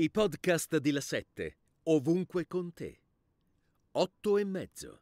I podcast di La 7, ovunque con te. 8 e mezzo.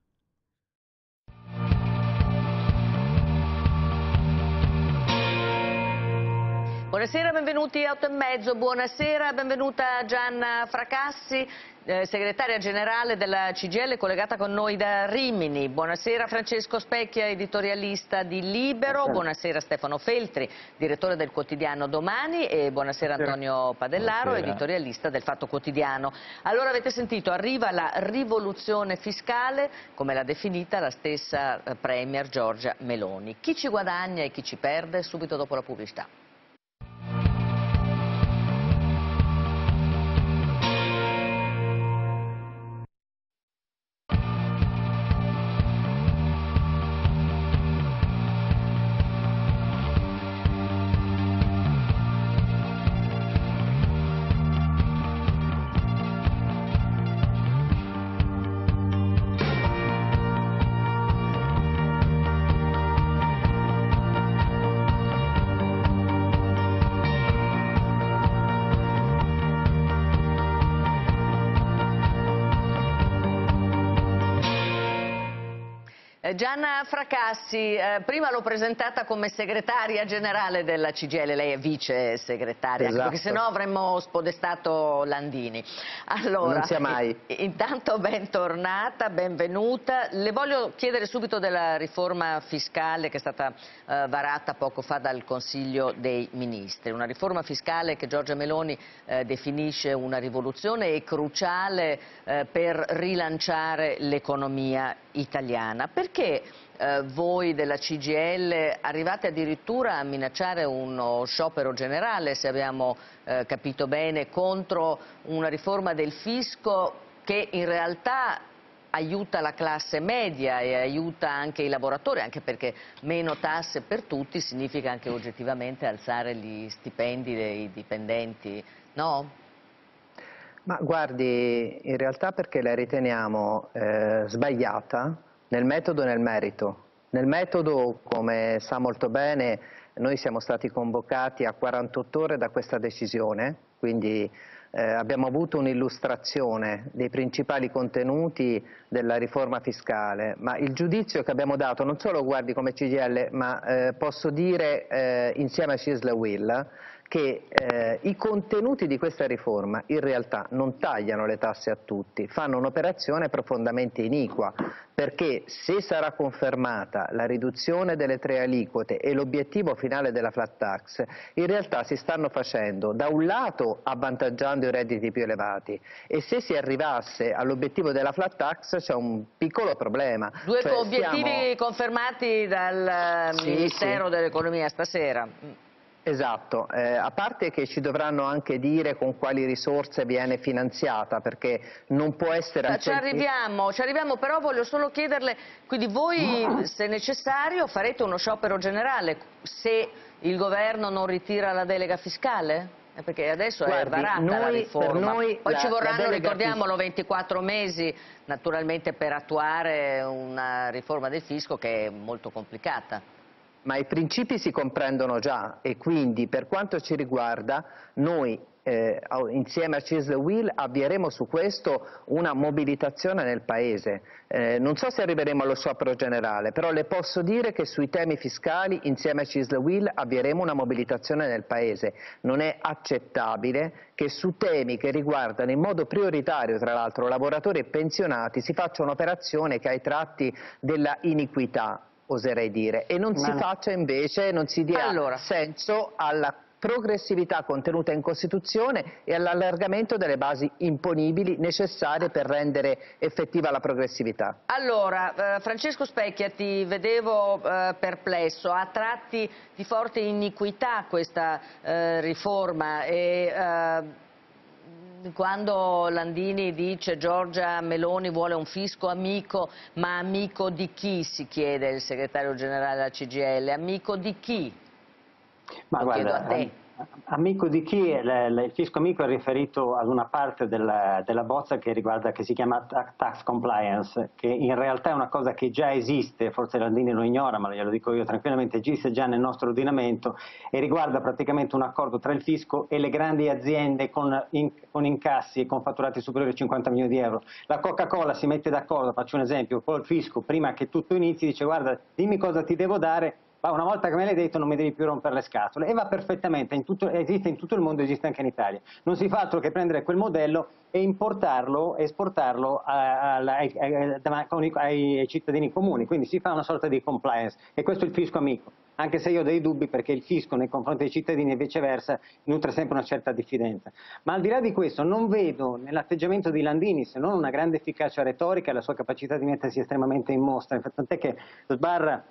Buonasera, benvenuti a 8 e mezzo, buonasera, benvenuta Gianna Fracassi, eh, segretaria generale della CGL collegata con noi da Rimini. Buonasera Francesco Specchia, editorialista di Libero, buonasera, Stefano Feltri, direttore del quotidiano Domani e buonasera Antonio Padellaro, buonasera. editorialista del Fatto Quotidiano. Allora avete sentito, arriva la rivoluzione fiscale, come l'ha definita la stessa eh, Premier Giorgia Meloni. Chi ci guadagna e chi ci perde subito dopo la pubblicità. Gianna Fracassi, eh, prima l'ho presentata come segretaria generale della CGL, lei è vice segretaria, esatto. perché sennò avremmo spodestato Landini. Allora, non sia mai. Intanto bentornata, benvenuta. Le voglio chiedere subito della riforma fiscale che è stata eh, varata poco fa dal Consiglio dei Ministri. Una riforma fiscale che Giorgia Meloni eh, definisce una rivoluzione e cruciale eh, per rilanciare l'economia italiana. Perché eh, voi della CGL arrivate addirittura a minacciare uno sciopero generale, se abbiamo eh, capito bene, contro una riforma del fisco che in realtà aiuta la classe media e aiuta anche i lavoratori, anche perché meno tasse per tutti significa anche oggettivamente alzare gli stipendi dei dipendenti, no? Ma guardi, in realtà perché la riteniamo eh, sbagliata nel metodo e nel merito. Nel metodo, come sa molto bene, noi siamo stati convocati a 48 ore da questa decisione, quindi eh, abbiamo avuto un'illustrazione dei principali contenuti della riforma fiscale, ma il giudizio che abbiamo dato non solo guardi come CGL, ma eh, posso dire eh, insieme a Cisle Will, che eh, i contenuti di questa riforma in realtà non tagliano le tasse a tutti, fanno un'operazione profondamente iniqua, perché se sarà confermata la riduzione delle tre aliquote e l'obiettivo finale della flat tax, in realtà si stanno facendo da un lato avvantaggiando i redditi più elevati e se si arrivasse all'obiettivo della flat tax c'è un piccolo problema. Due cioè, obiettivi siamo... confermati dal sì, Ministero sì. dell'Economia stasera. Esatto, eh, a parte che ci dovranno anche dire con quali risorse viene finanziata, perché non può essere... Ci arriviamo, ci arriviamo, però voglio solo chiederle, quindi voi se necessario farete uno sciopero generale se il governo non ritira la delega fiscale? Eh, perché adesso Guardi, è varata noi, la riforma, poi la, ci vorranno, ricordiamolo, 24 mesi naturalmente per attuare una riforma del fisco che è molto complicata ma i principi si comprendono già e quindi per quanto ci riguarda noi eh, insieme a CISL Will avvieremo su questo una mobilitazione nel Paese. Eh, non so se arriveremo allo sciopero generale, però le posso dire che sui temi fiscali insieme a CISL Will avvieremo una mobilitazione nel Paese. Non è accettabile che su temi che riguardano in modo prioritario, tra l'altro, lavoratori e pensionati, si faccia un'operazione che ha i tratti della iniquità oserei dire, e non Ma si no. faccia invece, non si dia allora. senso alla progressività contenuta in Costituzione e all'allargamento delle basi imponibili necessarie per rendere effettiva la progressività. Allora, eh, Francesco Specchia, ti vedevo eh, perplesso, a tratti di forte iniquità questa eh, riforma e eh, quando Landini dice Giorgia Meloni vuole un fisco amico, ma amico di chi si chiede il segretario generale della CGL? Amico di chi? Ma Lo guarda, a te. Amico di chi? Il, fisco amico è riferito ad una parte della, della, bozza che riguarda, che si chiama tax compliance, che in realtà è una cosa che già esiste, forse Landini lo ignora, ma glielo dico io tranquillamente, esiste già nel nostro ordinamento e riguarda praticamente un accordo tra il fisco e le grandi aziende con, in, con incassi e con fatturati superiori a 50 milioni di euro. La Coca-Cola si mette d'accordo, faccio un esempio, col fisco prima che tutto inizi, dice guarda dimmi cosa ti devo dare una volta che me l'hai detto non mi devi più rompere le scatole. E va perfettamente, in tutto, esiste in tutto il mondo, esiste anche in Italia. Non si fa altro che prendere quel modello e importarlo, esportarlo a, a, ai, ai, cittadini comuni, quindi si fa una sorta di compliance. E questo è il fisco amico, anche se io ho dei dubbi perché il fisco nei confronti dei cittadini e viceversa nutre sempre una certa diffidenza. Ma al di là di questo non vedo nell'atteggiamento di Landini se non una grande efficacia retorica e la sua capacità di mettersi estremamente in mostra, tant'è che sbarra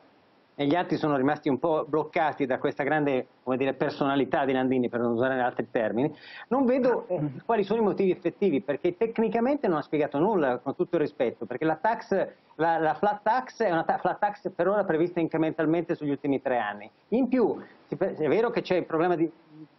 e gli altri sono rimasti un po' bloccati da questa grande dire, personalità di Landini, per non usare altri termini, non vedo eh, quali sono i motivi effettivi, perché tecnicamente non ha spiegato nulla, con tutto il rispetto, perché la, tax, la, la flat tax è una ta flat tax per ora prevista incrementalmente sugli ultimi tre anni. In più, è vero che c'è il problema di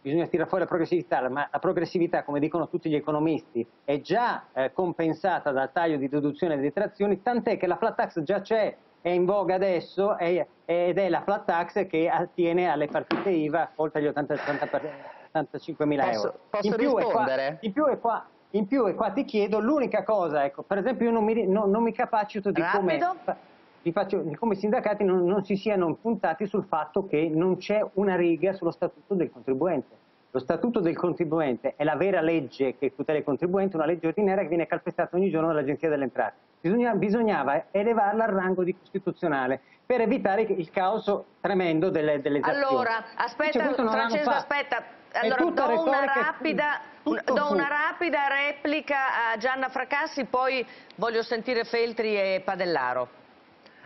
bisogna tirare fuori la progressività, ma la progressività, come dicono tutti gli economisti, è già eh, compensata dal taglio di deduzione e detrazioni, tant'è che la flat tax già c'è è in voga adesso è, ed è la flat tax che attiene alle partite IVA oltre gli 80, 85 mila euro. Posso in rispondere? Qua, in, più è qua, in più e qua ti chiedo l'unica cosa, ecco, per esempio io non mi, non, non mi capacito di come, di, faccio, di come, i sindacati non, non si siano puntati sul fatto che non c'è una riga sullo statuto del contribuente. Lo statuto del contribuente è la vera legge che tutela il contribuente, una legge ordinaria che viene calpestata ogni giorno dall'Agenzia delle Entrate. Bisogna, bisognava elevarla al rango di costituzionale per evitare il caos tremendo delle, delle Allora, aspetta, Francesco, aspetta. Allora, do una, rapida, do una rapida replica a Gianna Fracassi, poi voglio sentire Feltri e Padellaro.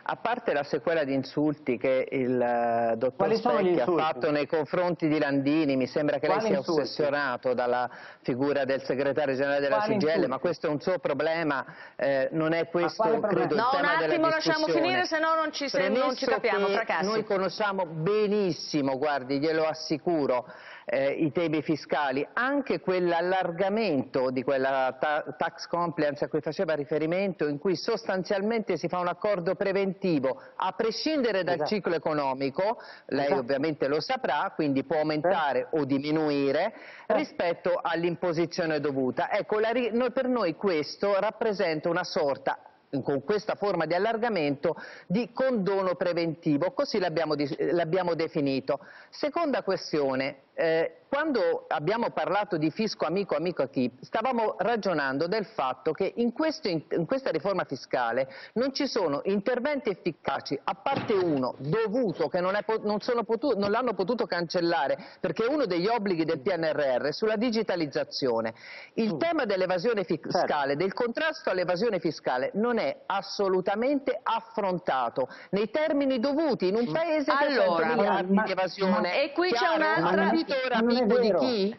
A parte la sequela di insulti che il uh, dottor Specchi ha fatto nei confronti di Landini, mi sembra che Quali lei sia insulti? ossessionato dalla figura del segretario generale della Quali CGL, insulti? ma questo è un suo problema, eh, non è questo credo no, il tema un attimo lasciamo finire, se no non ci, se, non ci capiamo. Noi conosciamo benissimo, guardi, glielo assicuro, eh, i temi fiscali, anche quell'allargamento di quella ta tax compliance a cui faceva riferimento, in cui sostanzialmente si fa un accordo preventivo a prescindere dal esatto. ciclo economico, lei esatto. ovviamente lo saprà, quindi può aumentare eh. o diminuire eh. rispetto all'imposizione dovuta. Ecco, la, per noi questo rappresenta una sorta con questa forma di allargamento di condono preventivo, così l'abbiamo definito. Seconda questione, eh, quando abbiamo parlato di fisco amico amico a chi, stavamo ragionando del fatto che in, questo, in questa riforma fiscale non ci sono interventi efficaci, a parte uno, dovuto, che non, non, non l'hanno potuto cancellare, perché è uno degli obblighi del PNRR, sulla digitalizzazione. Il mm. tema dell'evasione fiscale, certo. del contrasto all'evasione fiscale, non è assolutamente affrontato nei termini dovuti in un mm. paese allora, che ha miliardi ma, di evasione. E qui c'è un'altra Vittore, amico di chi?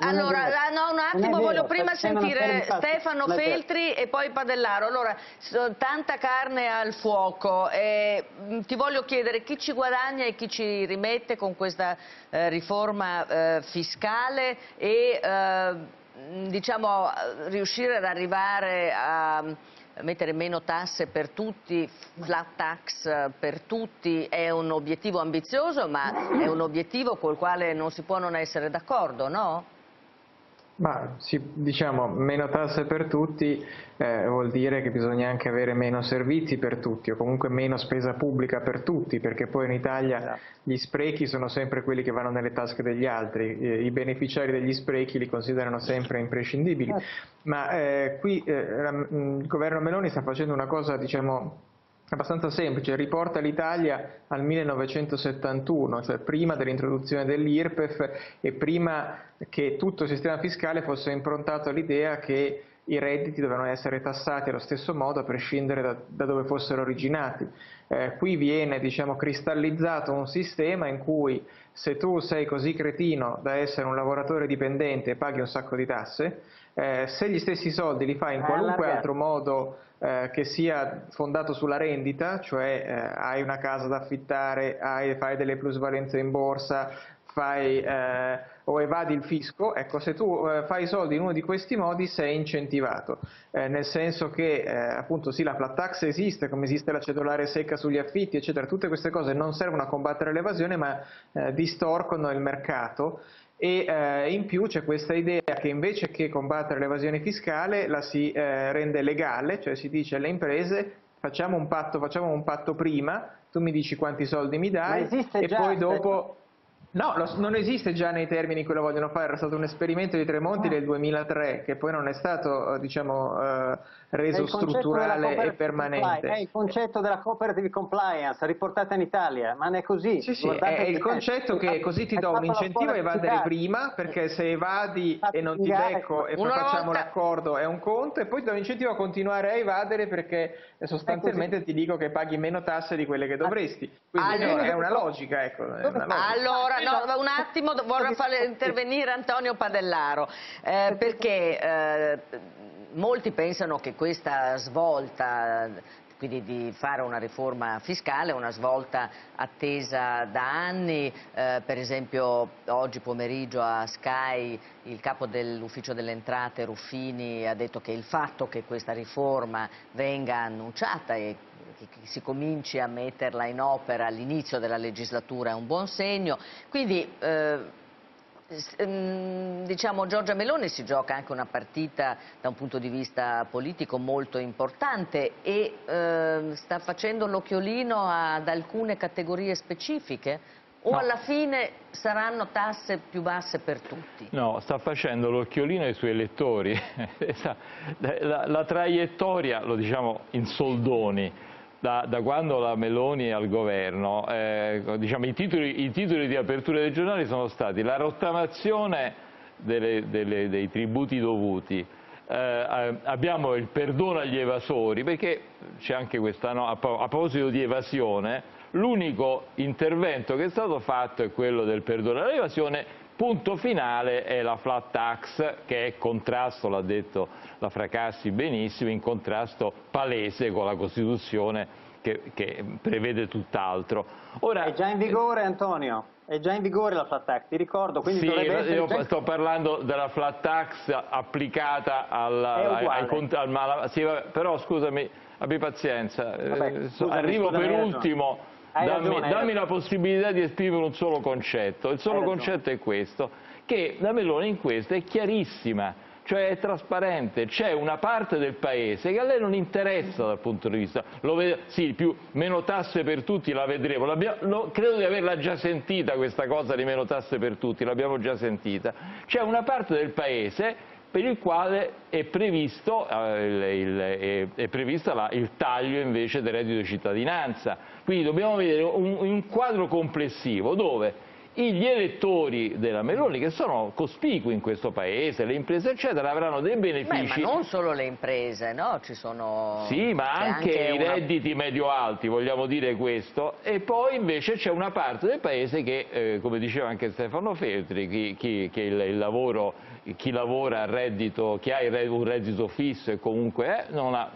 allora, no, un attimo, voglio prima sentire Stefano Feltri e poi Padellaro. Allora, tanta carne al fuoco. Eh, ti voglio chiedere chi ci guadagna e chi ci rimette con questa eh, riforma eh, fiscale e eh, diciamo, riuscire ad arrivare a mettere meno tasse per tutti, flat tax per tutti, è un obiettivo ambizioso, ma è un obiettivo col quale non si può non essere d'accordo, no? Ma sì, diciamo, meno tasse per tutti eh, vuol dire che bisogna anche avere meno servizi per tutti o comunque meno spesa pubblica per tutti, perché poi in Italia esatto. gli sprechi sono sempre quelli che vanno nelle tasche degli altri, i beneficiari degli sprechi li considerano sempre imprescindibili. Certo. Ma eh, qui eh, il governo Meloni sta facendo una cosa, diciamo, abbastanza semplice, riporta l'Italia al 1971, cioè prima dell'introduzione dell'IRPEF e prima che tutto il sistema fiscale fosse improntato all'idea che i redditi dovevano essere tassati allo stesso modo a prescindere da, da dove fossero originati. Eh, qui viene diciamo, cristallizzato un sistema in cui se tu sei così cretino da essere un lavoratore dipendente e paghi un sacco di tasse, eh, se gli stessi soldi li fai in qualunque altro modo eh, che sia fondato sulla rendita, cioè eh, hai una casa da affittare, hai, fai delle plusvalenze in borsa, fai, eh, o evadi il fisco, ecco se tu eh, fai i soldi in uno di questi modi sei incentivato, eh, nel senso che eh, appunto sì la flat tax esiste, come esiste la cedolare secca sugli affitti eccetera, tutte queste cose non servono a combattere l'evasione ma eh, distorcono il mercato e eh, in più c'è questa idea che invece che combattere l'evasione fiscale la si eh, rende legale, cioè si dice alle imprese facciamo un patto, facciamo un patto prima, tu mi dici quanti soldi mi dai e già, poi dopo... No, lo, non esiste già nei termini in cui lo vogliono fare, era stato un esperimento di Tremonti ah. del 2003 che poi non è stato diciamo, eh, reso strutturale e permanente. È il concetto della cooperative compliance riportata in Italia, ma non è così. Sì, sì, è il concetto che così ti do un incentivo a evadere prima, perché se evadi e non ti becco e poi facciamo l'accordo è un conto, e poi ti do un incentivo a continuare a evadere perché sostanzialmente ti dico che paghi meno tasse di quelle che dovresti. Quindi allora, è una logica, ecco. Una logica. Allora, no, un attimo, vorrei fare intervenire Antonio Padellaro, eh, perché eh, molti pensano che questa svolta quindi di fare una riforma fiscale, una svolta attesa da anni, eh, per esempio oggi pomeriggio a Sky il capo dell'ufficio delle entrate Ruffini ha detto che il fatto che questa riforma venga annunciata e si cominci a metterla in opera all'inizio della legislatura è un buon segno, quindi eh, Ehm, diciamo Giorgia Meloni si gioca anche una partita da un punto di vista politico molto importante e eh, sta facendo l'occhiolino ad alcune categorie specifiche? O no. alla fine saranno tasse più basse per tutti? No, sta facendo l'occhiolino ai suoi elettori. la, la traiettoria, lo diciamo in soldoni, da, da, quando la Meloni è al governo, eh, diciamo, i, titoli, i, titoli, di apertura dei giornali sono stati la rottamazione delle, delle, dei tributi dovuti, eh, abbiamo il perdono agli evasori, perché c'è anche questa, no, a proposito di evasione, l'unico intervento che è stato fatto è quello del perdono all'evasione Punto finale è la flat tax che è contrasto, l'ha detto la Fracassi benissimo, in contrasto palese con la Costituzione che, che prevede tutt'altro. Ora, è già in vigore Antonio? È già in vigore la flat tax, ti ricordo. Quindi sì, io già... sto parlando della flat tax applicata alla, ai, ai, al, sì, però scusami, abbi pazienza, Vabbè, eh, scusami, arrivo per ultimo Dammi, ragione, dammi la possibilità di esprimere un solo concetto. Il solo concetto è questo, che la Meloni in questo è chiarissima, cioè è trasparente, c'è una parte del paese che a lei non interessa dal punto di vista, vede, sì, più, meno tasse per tutti la vedremo, lo, credo di averla già sentita questa cosa di meno tasse per tutti, l'abbiamo già sentita, c'è una parte del paese per il quale è previsto, eh, il, il, è, previsto la, il taglio invece del reddito di cittadinanza. Quindi dobbiamo vedere un, un quadro complessivo dove gli elettori della Meloni che sono cospicui in questo paese, le imprese eccetera, avranno dei benefici. Beh, ma non solo le imprese, no? Ci sono... Sì, ma anche, anche, i una... redditi medio-alti, vogliamo dire questo, e poi invece c'è una parte del paese che, eh, come diceva anche Stefano Feltri, chi, chi, che il, il lavoro chi lavora a reddito, chi ha un reddito fisso e comunque è, non ha...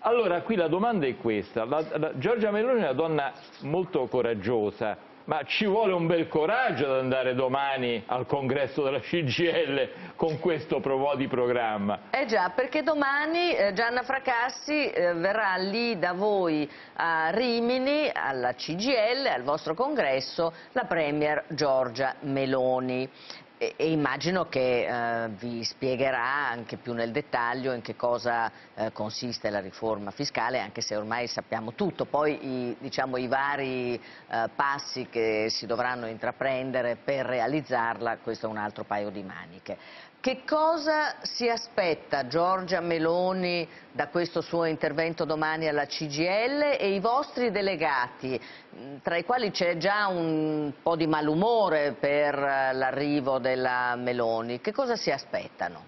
Allora qui la domanda è questa, la, la, Giorgia Meloni è una donna molto coraggiosa, ma ci vuole un bel coraggio ad andare domani al congresso della CGL con questo di programma. Eh già, perché domani eh, Gianna Fracassi eh, verrà lì da voi a Rimini, alla CGL, al vostro congresso, la Premier Giorgia Meloni. E, e immagino che eh, vi spiegherà anche più nel dettaglio in che cosa eh, consiste la riforma fiscale, anche se ormai sappiamo tutto. Poi i, diciamo, i vari eh, passi che si dovranno intraprendere per realizzarla, questo è un altro paio di maniche. Che cosa si aspetta Giorgia Meloni da questo suo intervento domani alla CGL e i vostri delegati, tra i quali c'è già un po' di malumore per l'arrivo della Meloni, che cosa si aspettano?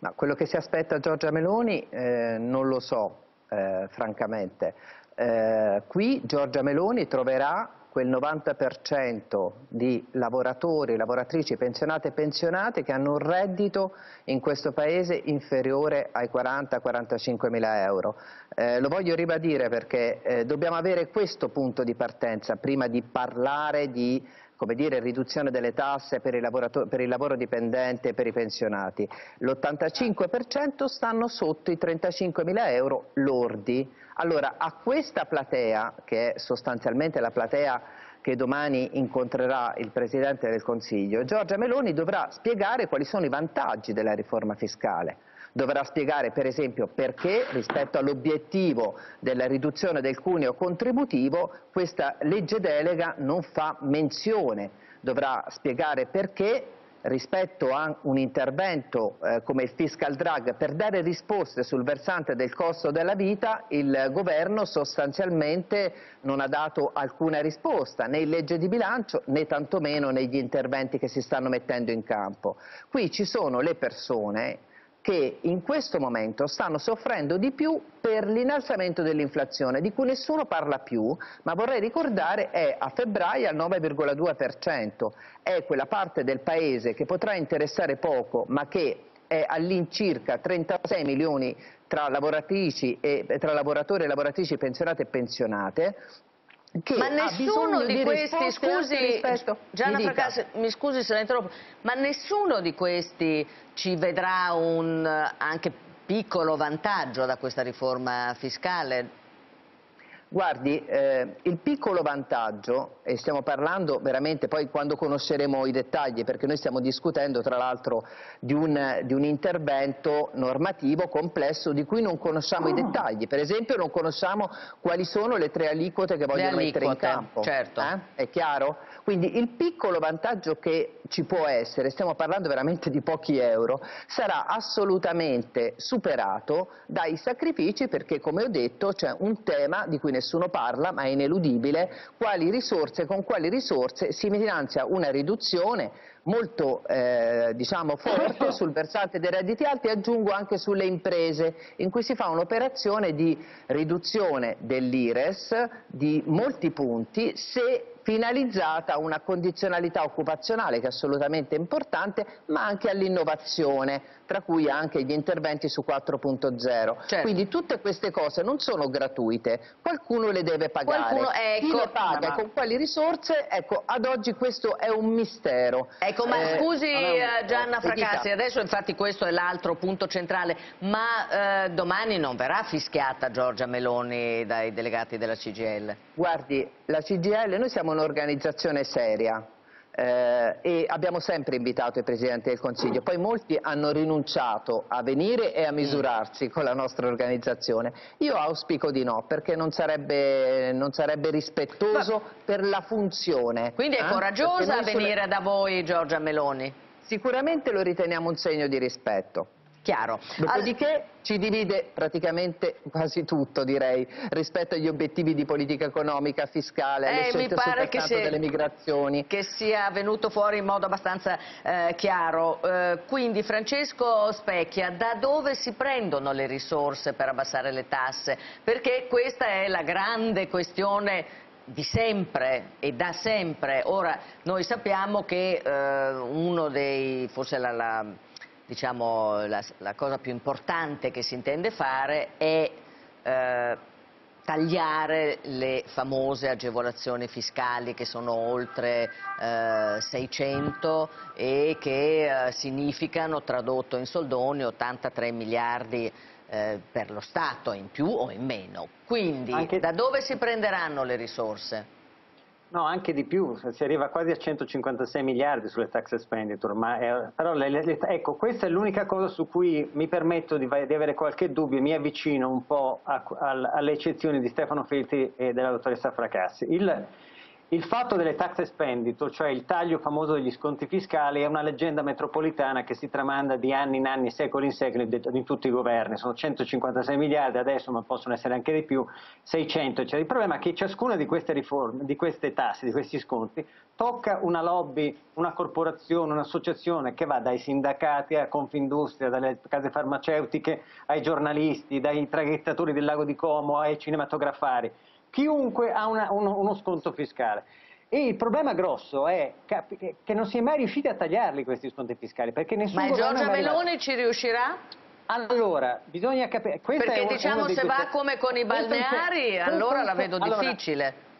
Ma quello che si aspetta Giorgia Meloni eh, non lo so, eh, francamente. Eh, qui Giorgia Meloni troverà quel 90% di lavoratori, lavoratrici pensionate e pensionate che hanno un reddito in questo Paese inferiore ai 40-45 mila euro. Eh, lo voglio ribadire perché eh, dobbiamo avere questo punto di partenza prima di parlare di come dire, riduzione delle tasse per il, per il lavoro dipendente e per i pensionati. L'85% stanno sotto i 35 mila euro lordi. Allora a questa platea, che è sostanzialmente la platea che domani incontrerà il Presidente del Consiglio, Giorgia Meloni dovrà spiegare quali sono i vantaggi della riforma fiscale dovrà spiegare per esempio perché rispetto all'obiettivo della riduzione del cuneo contributivo questa legge delega non fa menzione, dovrà spiegare perché rispetto a un intervento eh, come il fiscal drag per dare risposte sul versante del costo della vita il governo sostanzialmente non ha dato alcuna risposta né in legge di bilancio né tantomeno negli interventi che si stanno mettendo in campo. Qui ci sono le persone che in questo momento stanno soffrendo di più per l'innalzamento dell'inflazione, di cui nessuno parla più, ma vorrei ricordare è a febbraio al 9,2%, è quella parte del Paese che potrà interessare poco, ma che è all'incirca 36 milioni tra, tra lavoratori e lavoratrici pensionate e pensionate, ma nessuno di, di questi, scusi, Gianna Fracassi, mi scusi se la interrompo, ma nessuno di questi ci vedrà un anche piccolo vantaggio da questa riforma fiscale? Guardi, eh, il piccolo vantaggio, e stiamo parlando veramente poi quando conosceremo i dettagli, perché noi stiamo discutendo tra l'altro di, di, un intervento normativo complesso di cui non conosciamo oh. i dettagli, per esempio non conosciamo quali sono le tre aliquote che vogliono mettere in campo. Certo. Eh? È chiaro? Quindi il piccolo vantaggio che ci può essere, stiamo parlando veramente di pochi euro, sarà assolutamente superato dai sacrifici perché come ho detto c'è un tema di cui nessuno parla ma è ineludibile, quali risorse, con quali risorse si finanzia una riduzione molto eh, diciamo forte sul versante dei redditi alti e aggiungo anche sulle imprese in cui si fa un'operazione di riduzione dell'IRES di molti punti se finalizzata a una condizionalità occupazionale che è assolutamente importante, ma anche all'innovazione, tra cui anche gli interventi su 4.0. Certo. Quindi tutte queste cose non sono gratuite, qualcuno le deve pagare. Qualcuno, ecco, Chi le paga ma... con quali risorse? Ecco, ad oggi questo è un mistero. Ecco, ma eh, scusi eh, Gianna Fracassi, adesso infatti questo è l'altro punto centrale, ma eh, domani non verrà fischiata Giorgia Meloni dai delegati della CGL? Guardi, la CGL, noi siamo un'organizzazione seria, eh, e abbiamo sempre invitato il Presidente del Consiglio, poi molti hanno rinunciato a venire e a misurarsi con la nostra organizzazione. Io auspico di no, perché non sarebbe, non sarebbe rispettoso Ma... per la funzione. Quindi è eh? coraggiosa venire da voi Giorgia Meloni? Sicuramente lo riteniamo un segno di rispetto. Chiaro. Dopodiché ci divide praticamente quasi tutto, direi, rispetto agli obiettivi di politica economica, fiscale, alle eh, scelte sul se, delle migrazioni. Che sia venuto fuori in modo abbastanza eh, chiaro. Eh, quindi Francesco Specchia, da dove si prendono le risorse per abbassare le tasse? Perché questa è la grande questione di sempre e da sempre. Ora, noi sappiamo che eh, uno dei, forse la, la diciamo, la, la, cosa più importante che si intende fare è eh, tagliare le famose agevolazioni fiscali che sono oltre eh, 600 e che eh, significano, tradotto in soldoni, 83 miliardi eh, per lo Stato in più o in meno. Quindi Anche... da dove si prenderanno le risorse? No, anche di più, si arriva quasi a 156 miliardi sulle tax expenditure, ma è, però le, le, ecco, questa è l'unica cosa su cui mi permetto di, di avere qualche dubbio mi avvicino un po' a, a, alle eccezioni di Stefano Feltri e della dottoressa Fracassi. Il, il fatto delle tax expenditure, cioè il taglio famoso degli sconti fiscali, è una leggenda metropolitana che si tramanda di anni in anni, secoli in secoli, in tutti i governi. Sono 156 miliardi adesso, ma possono essere anche di più, 600. Cioè, il problema è che ciascuna di queste riforme, di queste tasse, di questi sconti, tocca una lobby, una corporazione, un'associazione che va dai sindacati a Confindustria, dalle case farmaceutiche ai giornalisti, dai traghettatori del lago di Como ai cinematografari chiunque ha una, uno, uno, sconto fiscale. E il problema grosso è che non si è mai riusciti a tagliarli questi sconti fiscali, perché nessuno... Ma Giorgia Meloni ci riuscirà? Allora, bisogna capire... Perché diciamo se va come con i balneari, allora la vedo difficile.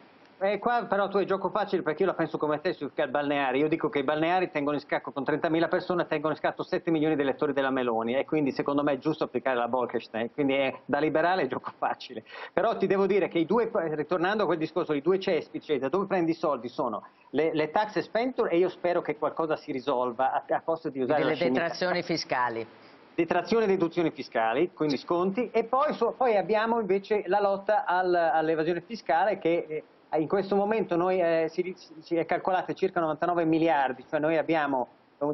Eh, qua però tu hai gioco facile perché io la penso come te sui balneari. Io dico che i balneari tengono in scacco con 30.000 persone, tengono in scacco 7 milioni di elettori della Meloni e quindi secondo me è giusto applicare la Bolkestein. Quindi è, da liberale è gioco facile. Però ti devo dire che i due, ritornando a quel discorso, i due cespi, cioè da dove prendi i soldi sono le, le tax expenditure e io spero che qualcosa si risolva a, a costo di usare le detrazioni fiscali detrazione e deduzioni fiscali, quindi sconti, e poi, poi abbiamo invece la lotta al, all'evasione fiscale che eh, in questo momento noi eh, si, si, è calcolata circa 99 miliardi, cioè noi abbiamo,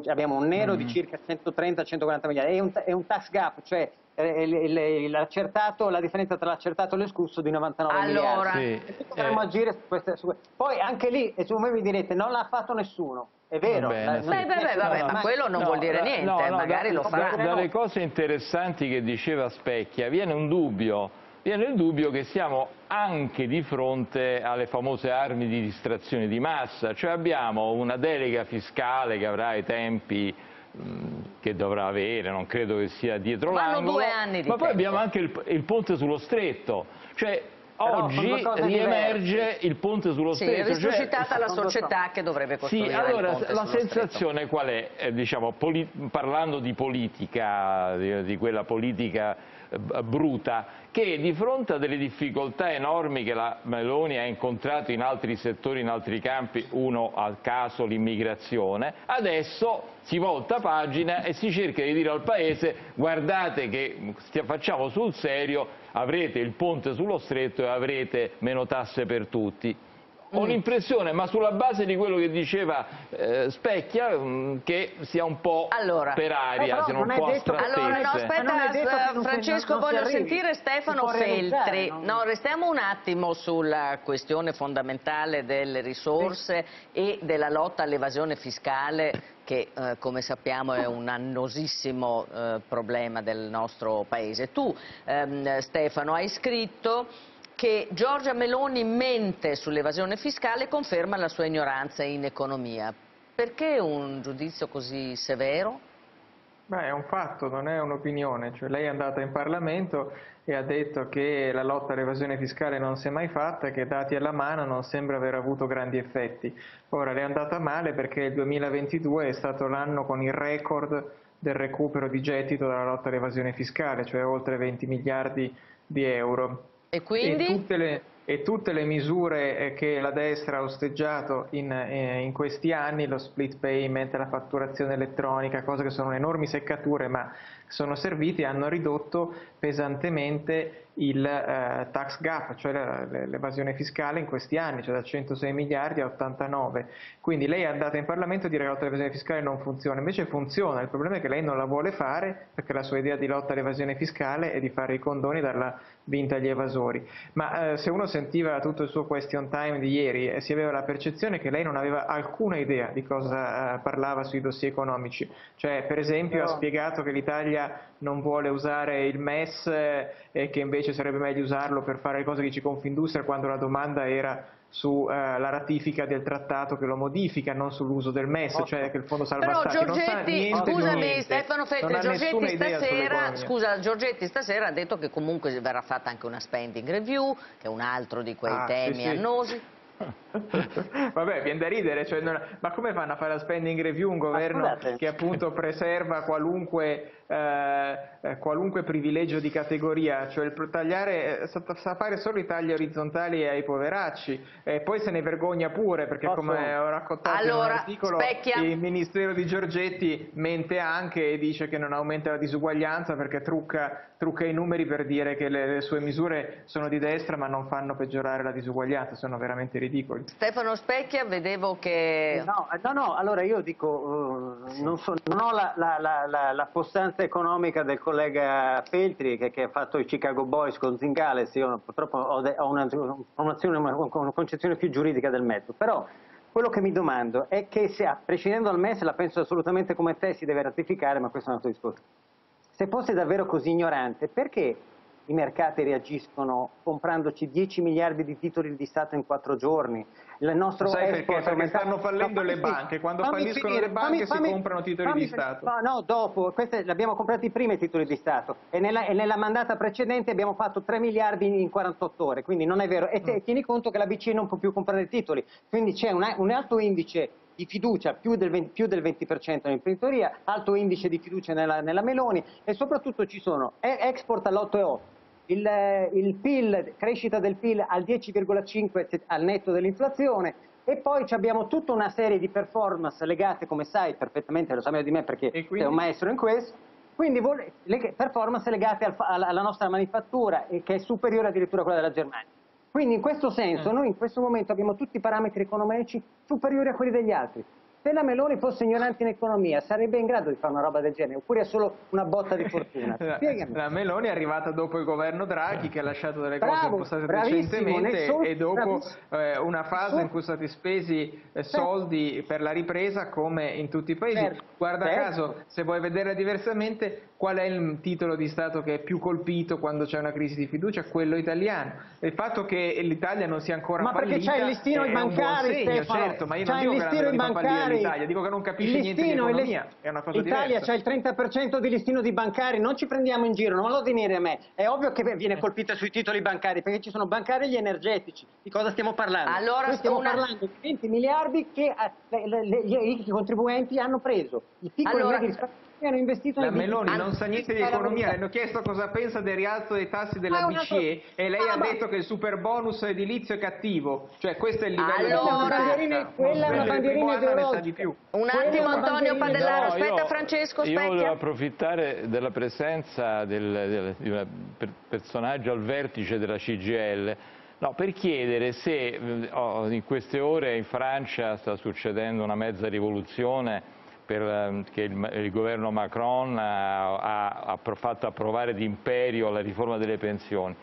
abbiamo un nero mm. di circa 130-140 miliardi, è un, è un tax gap, cioè eh, l'accertato, la differenza tra l'accertato e l'escluso di 99 allora, miliardi. Sì. Potremmo eh. agire su queste, su Poi anche lì, e me mi direte, non l'ha fatto nessuno. È vero. Bene, sì. beh, beh, vabbè, ma quello non no, vuol dire niente, no, no, magari da, lo farà. Dalle cose interessanti che diceva Specchia viene un dubbio, viene il dubbio che siamo anche di fronte alle famose armi di distrazione di massa, cioè abbiamo una delega fiscale che avrà i tempi che dovrà avere, non credo che sia dietro l'angolo, ma poi abbiamo anche il, il ponte sullo stretto, cioè oggi riemerge il ponte sullo sì, stretto. Sì, è risuscitata cioè, la società che dovrebbe costruire Sì, allora la sensazione stretto. qual è? Eh, diciamo, parlando di politica, di, di quella politica bruta, che di fronte a delle difficoltà enormi che la Meloni ha incontrato in altri settori, in altri campi, uno al caso l'immigrazione, adesso si volta pagina e si cerca di dire al Paese guardate che facciamo sul serio, avrete il ponte sullo stretto e avrete meno tasse per tutti. Ho mm. l'impressione, ma sulla base di quello che diceva eh, Specchia, mh, mm, che sia un po' allora, per aria, sia un po' astrattezze. Allora, no, aspetta, Francesco, non, non voglio sentire Stefano Feltri. No, restiamo un attimo sulla questione fondamentale delle risorse sì. e della lotta all'evasione fiscale che eh, come sappiamo è un annosissimo eh, problema del nostro Paese. Tu ehm, Stefano hai scritto che Giorgia Meloni mente sull'evasione fiscale e conferma la sua ignoranza in economia. Perché un giudizio così severo? Beh, è un fatto, non è un'opinione. Cioè, lei è andata in Parlamento e ha detto che la lotta all'evasione fiscale non si è mai fatta, che dati alla mano non sembra aver avuto grandi effetti. Ora, le è andata male perché il 2022 è stato l'anno con il record del recupero di gettito dalla lotta all'evasione fiscale, cioè oltre 20 miliardi di euro. E quindi? E tutte le, e tutte le misure eh, che la destra ha osteggiato in, eh, in, questi anni, lo split payment, la fatturazione elettronica, cose che sono enormi seccature ma sono serviti, hanno ridotto pesantemente il eh, tax gap, cioè l'evasione fiscale in questi anni, cioè da 106 miliardi a 89. Quindi lei è andata in Parlamento a dire che l'evasione fiscale non funziona, invece funziona, il problema è che lei non la vuole fare perché la sua idea di lotta all'evasione fiscale è di fare i condoni e darla vinta agli evasori. Ma eh, se uno sentiva tutto il suo question time di ieri eh, si aveva la percezione che lei non aveva alcuna idea di cosa eh, parlava sui dossier economici, cioè per esempio no. ha spiegato che l'Italia non vuole usare il MES eh, e che invece sarebbe meglio usarlo per fare le cose che dice Confindustria quando la domanda era sulla eh, ratifica del trattato che lo modifica, non sull'uso del MES, cioè che il fondo salva Però Giorgetti, scusami Stefano Feltri, Giorgetti stasera, scusa, Giorgetti stasera ha detto che comunque verrà fatta anche una spending review, che è un altro di quei ah, temi sì, sì. annosi. Vabbè, viene da ridere, cioè non... ma come fanno a fare la spending review un governo che appunto preserva qualunque eh, eh, qualunque privilegio di categoria, cioè il tagliare, eh, sa, sa, fare solo i tagli orizzontali ai poveracci e poi se ne vergogna pure perché Posso? come ho raccontato allora, in un articolo specchia. il Ministero di Giorgetti mente anche e dice che non aumenta la disuguaglianza perché trucca, trucca i numeri per dire che le, le, sue misure sono di destra ma non fanno peggiorare la disuguaglianza, sono veramente ridicoli. Stefano Specchia, vedevo che... No, no, no allora io dico, uh, non, so, non, ho la, la, la, la postanza economica del collega Feltri che, che, ha fatto i Chicago Boys con Zingales, io purtroppo ho, de, ho una, una, una, concezione più giuridica del metodo, però quello che mi domando è che se, prescindendo dal MES la penso assolutamente come te, si deve ratificare, ma questo è un altro discorso. Se fosse davvero così ignorante, perché i mercati reagiscono comprandoci 10 miliardi di titoli di Stato in quattro giorni. Il nostro Sai perché? Perché stanno fallendo le banche, quando falliscono finire, le banche fammi, si comprano titoli fammi, di Stato. No, no, dopo, queste li abbiamo comprati prima i titoli di Stato e nella, e nella, mandata precedente abbiamo fatto 3 miliardi in 48 ore, quindi non è vero. E te, mm. tieni conto che la BCE non può più comprare titoli, quindi c'è un, un alto indice di fiducia più del 20%, più del 20 nell'imprenditoria, alto indice di fiducia nella, nella, Meloni e soprattutto ci sono export all'8,8, il, il PIL, crescita del PIL al 10,5 al netto dell'inflazione e poi abbiamo tutta una serie di performance legate, come sai perfettamente, lo sa meglio di me perché sei un maestro in questo, quindi le performance legate al, alla nostra manifattura che è superiore addirittura a quella della Germania. Quindi in questo senso mm. noi in questo momento abbiamo tutti i parametri economici superiori a quelli degli altri. Se la Meloni fosse ignorante in economia sarebbe in grado di fare una roba del genere oppure è solo una botta di fortuna? La Meloni è arrivata dopo il governo Draghi che ha lasciato delle cose Bravo, impostate recentemente sol- e dopo eh, una fase sol- in cui sono stati spesi eh, soldi per la ripresa come in tutti i paesi. Certo, Guarda certo. caso, se vuoi vedere diversamente, qual è il titolo di Stato che è più colpito quando c'è una crisi di fiducia? Quello italiano. Il fatto che l'Italia non sia ancora ma fallita perché c'è il listino è bancari, segno, certo, ma io non dico che la Meloni fa fallire l'Italia, dico che non capisce niente di economia, è una cosa L'Italia c'ha il 30% di listino di bancari, non ci prendiamo in giro, non lo venire a me. È ovvio che viene colpita sui titoli bancari, perché ci sono bancari e gli energetici. Di cosa stiamo parlando? Allora, Noi stiamo una... parlando di 20 miliardi che eh, le, le, le, i contribuenti hanno preso. I piccoli allora, hanno investito la Meloni non sa niente di economia, le hanno chiesto cosa pensa del rialzo dei tassi della ah, BCE e lei ah, ha ma... detto che il super bonus edilizio è cattivo, cioè questo è il livello allora, di quella è una bandierina ideologica. Un attimo Antonio Padellaro, no, aspetta io, Francesco, Io volevo approfittare della presenza del, del, di un personaggio al vertice della CGL No, per chiedere se oh, in queste ore in Francia sta succedendo una mezza rivoluzione per, ehm, che il, il, governo Macron ha, ha, fatto approvare d'imperio la riforma delle pensioni.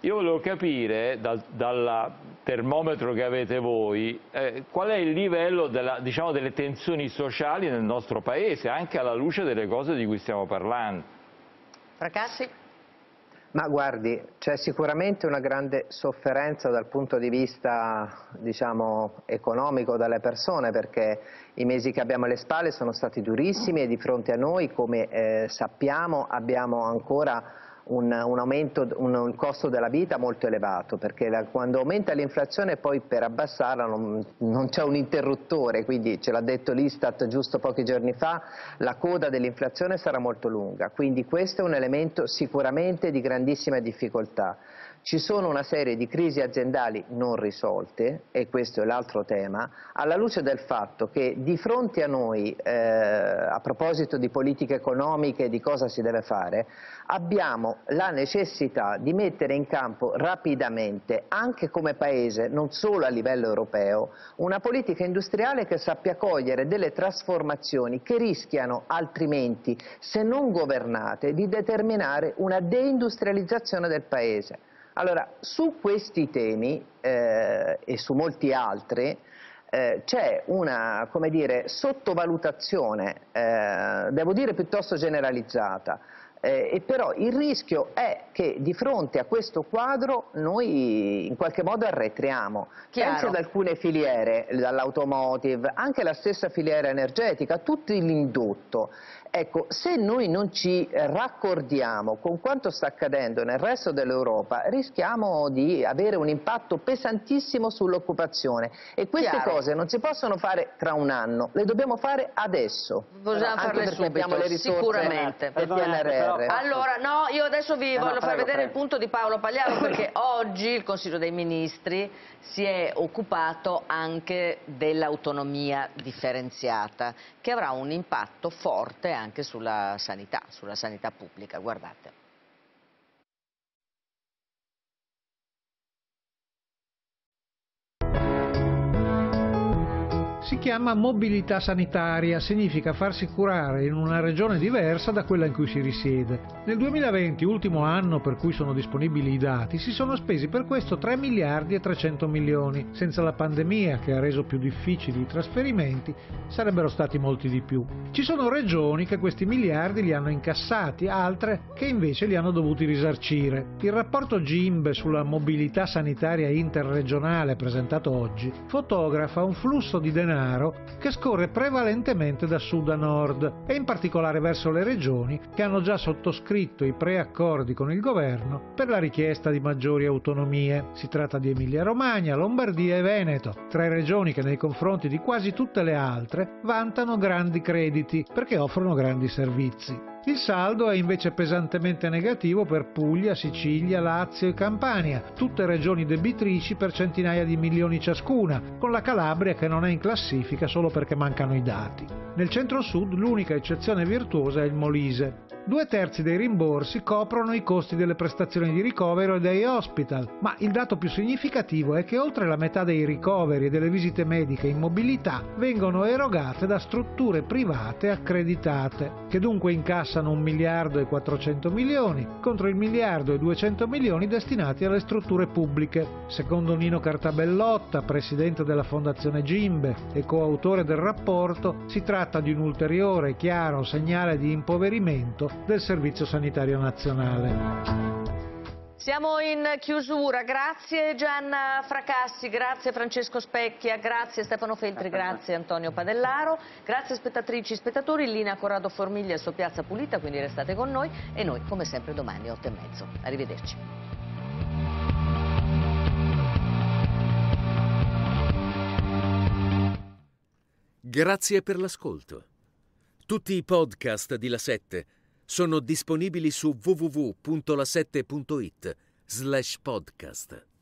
Io volevo capire dal, dal termometro che avete voi eh, qual è il livello della, diciamo, delle tensioni sociali nel nostro Paese, anche alla luce delle cose di cui stiamo parlando. Fracassi? Ma guardi, c'è sicuramente una grande sofferenza dal punto di vista diciamo, economico dalle persone perché i mesi che abbiamo alle spalle sono stati durissimi e di fronte a noi, come eh, sappiamo, abbiamo ancora un, un, aumento, un, un, costo della vita molto elevato, perché la, quando aumenta l'inflazione poi per abbassarla non, non c'è un interruttore, quindi ce l'ha detto l'Istat giusto pochi giorni fa, la coda dell'inflazione sarà molto lunga, quindi questo è un elemento sicuramente di grandissima difficoltà. Ci sono una serie di crisi aziendali non risolte, e questo è l'altro tema, alla luce del fatto che di fronte a noi, eh, a proposito di politiche economiche e di cosa si deve fare, abbiamo la necessità di mettere in campo rapidamente, anche come Paese, non solo a livello europeo, una politica industriale che sappia cogliere delle trasformazioni che rischiano altrimenti, se non governate, di determinare una deindustrializzazione del Paese. Allora, su questi temi eh, e su molti altri eh, c'è una dire, sottovalutazione, eh, devo dire piuttosto generalizzata, eh, e però il rischio è che di fronte a questo quadro noi in qualche modo arretriamo. Chiaro. Penso ad alcune filiere, dall'automotive, anche la stessa filiera energetica, tutto l'indotto. Ecco, se noi non ci raccordiamo con quanto sta accadendo nel resto dell'Europa, rischiamo di avere un impatto pesantissimo sull'occupazione e queste Chiaro. cose non si possono fare tra un anno, le dobbiamo fare adesso. Possiamo farle subito, sicuramente. Del PNRR. Allora, no, io adesso vi eh voglio no, far vedere prego. il punto di Paolo Pagliaro perché oggi il Consiglio dei Ministri si è occupato anche dell'autonomia differenziata che avrà un impatto forte anche sulla sanità, sulla sanità pubblica. Guardate. Si chiama mobilità sanitaria, significa farsi curare in una regione diversa da quella in cui si risiede. Nel 2020, ultimo anno per cui sono disponibili i dati, si sono spesi per questo 3 miliardi e 300 milioni. Senza la pandemia che ha reso più difficili i trasferimenti, sarebbero stati molti di più. Ci sono regioni che questi miliardi li hanno incassati, altre che invece li hanno dovuti risarcire. Il rapporto GIMBE sulla mobilità sanitaria interregionale presentato oggi fotografa un flusso di denaro denaro che scorre prevalentemente da sud a nord e in particolare verso le regioni che hanno già sottoscritto i preaccordi con il governo per la richiesta di maggiori autonomie. Si tratta di Emilia-Romagna, Lombardia e Veneto, tre regioni che nei confronti di quasi tutte le altre vantano grandi crediti perché offrono grandi servizi. Il saldo è invece pesantemente negativo per Puglia, Sicilia, Lazio e Campania, tutte regioni debitrici per centinaia di milioni ciascuna, con la Calabria che non è in classifica solo perché mancano i dati. Nel centro-sud l'unica eccezione virtuosa è il Molise. Due terzi dei rimborsi coprono i costi delle prestazioni di ricovero e dei hospital, ma il dato più significativo è che oltre la metà dei ricoveri e delle visite mediche in mobilità vengono erogate da strutture private accreditate, che dunque incassano un miliardo e 400 milioni contro il miliardo e 200 milioni destinati alle strutture pubbliche. Secondo Nino Cartabellotta, presidente della Fondazione Gimbe e coautore del rapporto, si tratta di un ulteriore chiaro segnale di impoverimento del Servizio Sanitario Nazionale. Siamo in chiusura, grazie Gianna Fracassi, grazie Francesco Specchia, grazie Stefano Feltri, grazie Antonio Padellaro, grazie spettatrici e spettatori, in linea Corrado Formiglia su Piazza Pulita, quindi restate con noi e noi come sempre domani 8 e mezzo. Arrivederci. Grazie per l'ascolto. Tutti i podcast di La 7 sono disponibili su www.la7.it slash podcast.